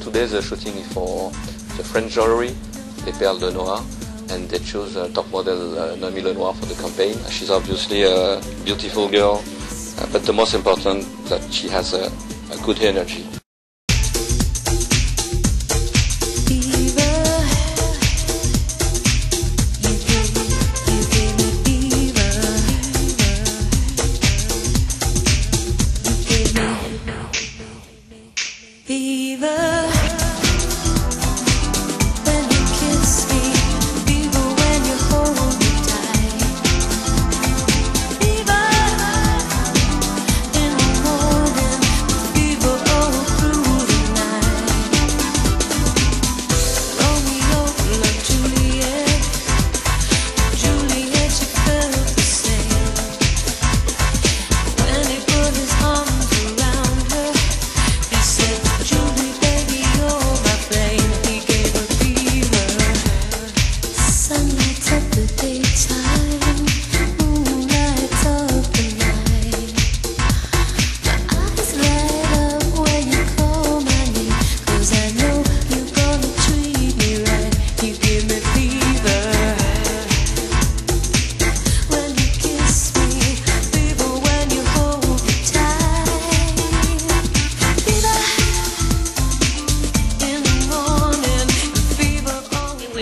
Today the shooting is for the French jewelry, Les Perles de Noah, and they choose uh, top model uh, Noémie Lenoir for the campaign. She's obviously a beautiful girl, uh, but the most important that she has a, a good energy.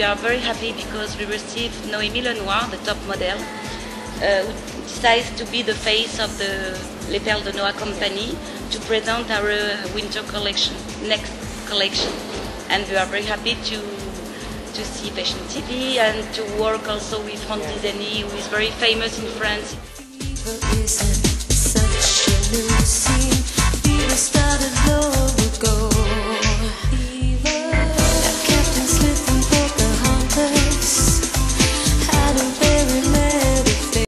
Are very happy because we received Noémie Lenoir, the top model, uh, who decides to be the face of the Les Perles de Noah company to present our uh, winter collection, next collection. And we are very happy to to see Fashion TV and to work also with Francis Denis, who is very famous in France.